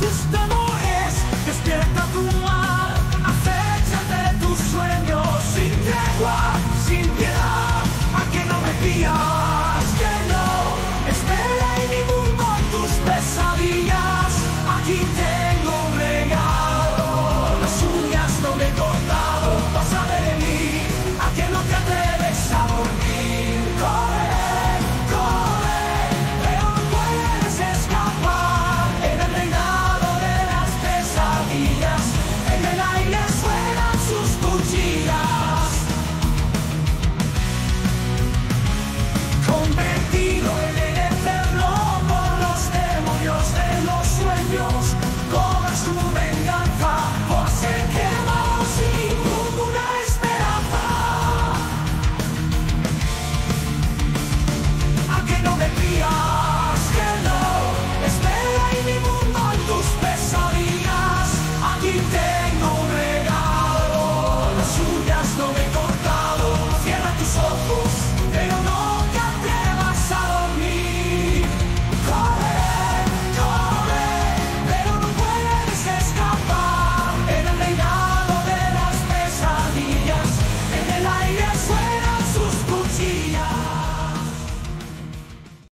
to stop.